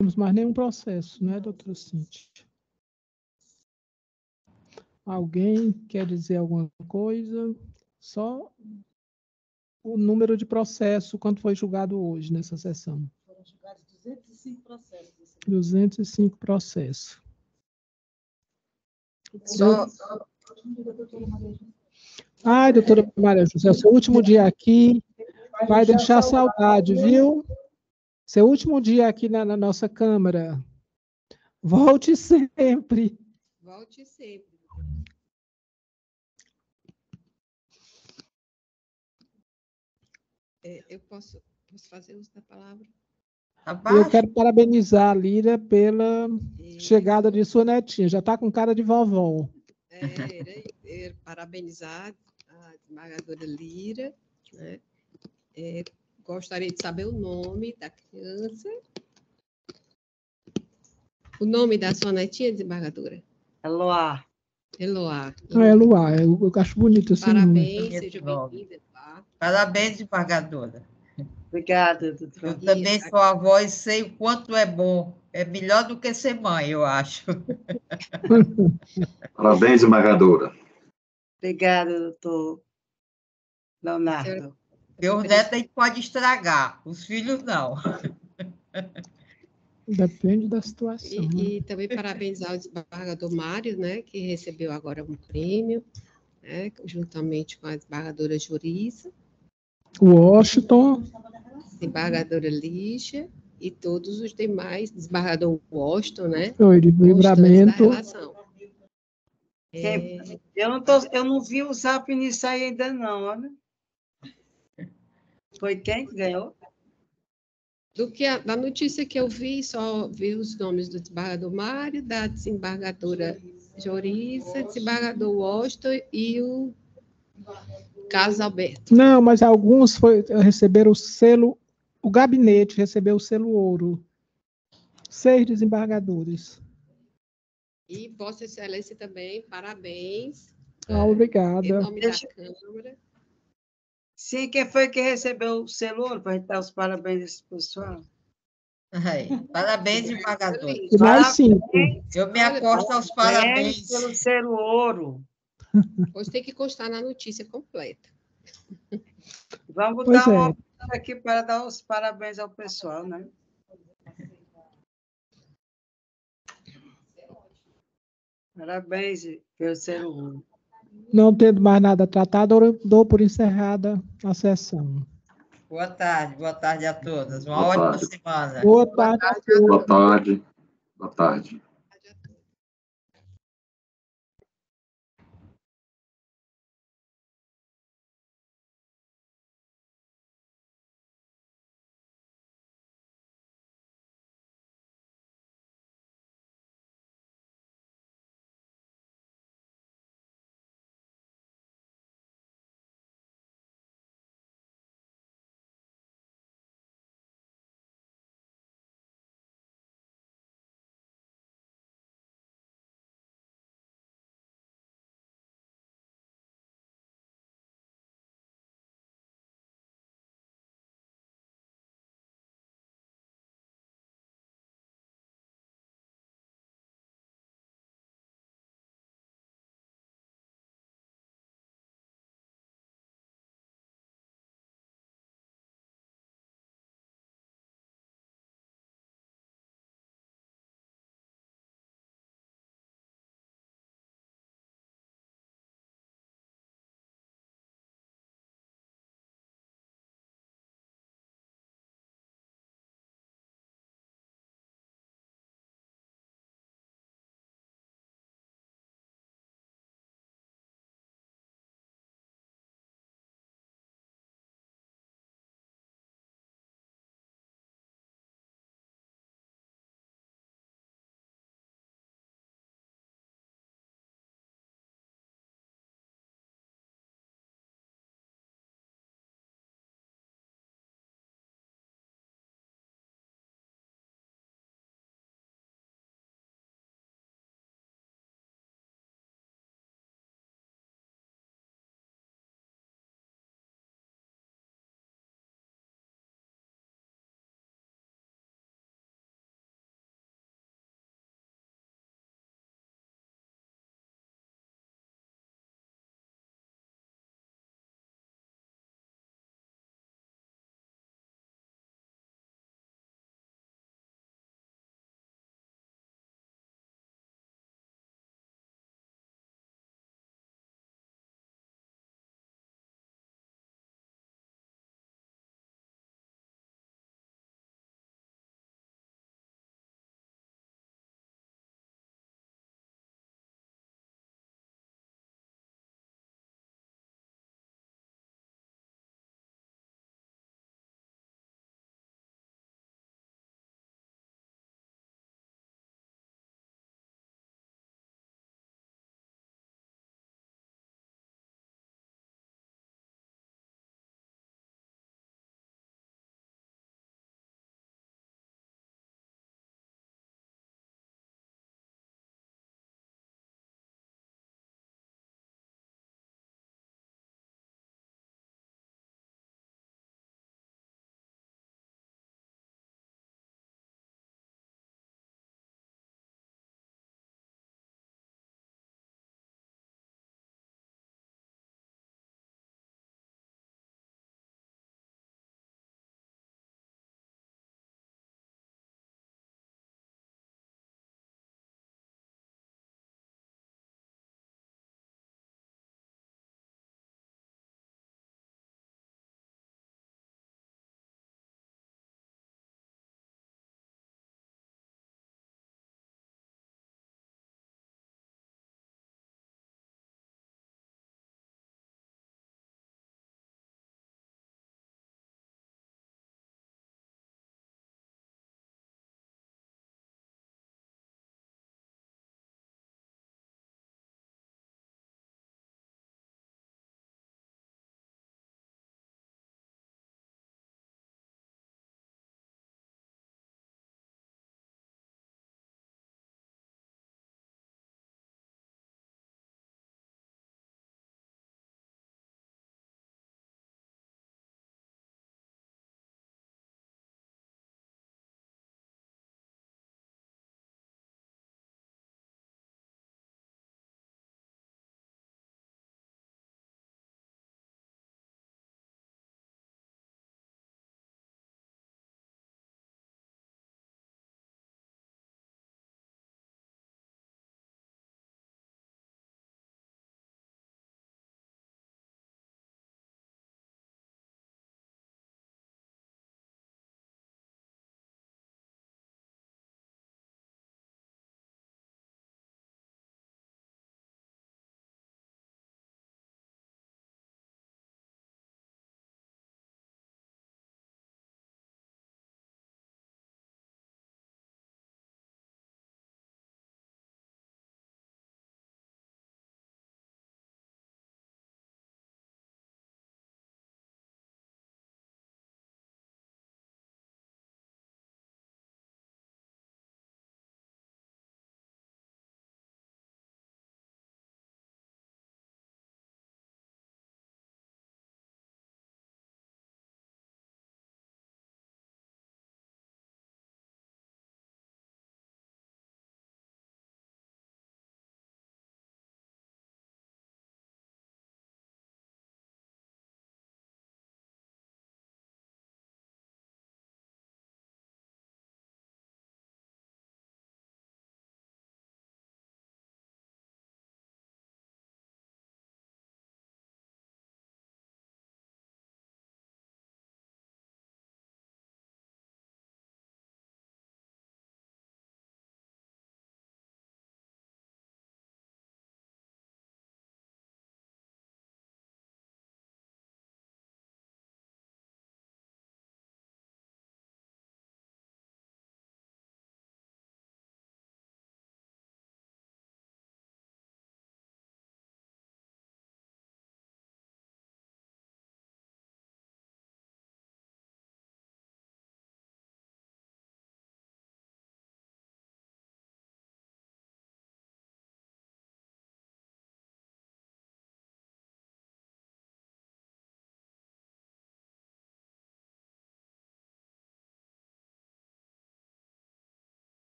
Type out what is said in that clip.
temos mais nenhum processo, né, doutora Cintia? Alguém quer dizer alguma coisa? Só o número de processo, quanto foi julgado hoje nessa sessão? Foram julgados 205 processos. 205 processos. Só, Ai, doutora Maria José, seu último dia aqui vai deixar saudade, viu? Seu último dia aqui na, na nossa Câmara. Volte sempre. volte sempre. É, eu posso, posso fazer uso da palavra? Eu quero parabenizar a Lira pela E, chegada de sua netinha. Já está com cara de vovó. é, era- era parabenizar a desembargadora Lira, né? É, gostaria de saber o nome da criança. O nome da sua netinha, desembargadora? Eloá. Eloá. Ah, é Luar, eu, eu acho bonito esse nome. Parabéns, Bonito seja nome. bem-vinda, Eloá. Parabéns, desembargadora. Obrigada, Eu doutora. também sou avó e sei o quanto é bom. É melhor do que ser mãe, eu acho. Parabéns, embargadora. Obrigada, doutor Leonardo. Meus netos a gente pode estragar, os filhos não. Depende da situação. né? E, e também parabenizar o desembargador Mário, né, que recebeu agora um prêmio, né, juntamente com a desembargadora Jurissa, Washington, desembargadora Lígia e todos os demais, desembargador Washington, né? foi de livramento. É, Eu não, tô, eu não vi o zap nisso aí ainda não, olha. Foi quem que ganhou? do que a, da notícia que eu vi, só vi os nomes do desembargador Mário, da desembargadora Jurissa, desembargador Washington e o Carlos Alberto. Não, mas alguns foi, receberam o selo, o gabinete recebeu o selo ouro. Seis desembargadores. E Vossa Excelência também, parabéns. Ah, Em obrigada. nome Deixa- da Câmara. Sim, quem foi que recebeu o selo ouro para a gente dar os parabéns a esse pessoal? Aí, Parabéns, desembargadora. E mais cinco. Eu me aposto aos parabéns. pelo selo ouro. Pois tem que constar na notícia completa. Vamos Pois dar uma é. hora aqui para dar os parabéns ao pessoal, né? Parabéns pelo selo ouro. Não tendo mais nada tratado, eu dou por encerrada a sessão. Boa tarde, boa tarde a todas. Uma Boa ótima tarde. semana. Boa tarde a todos. Boa tarde. Boa tarde.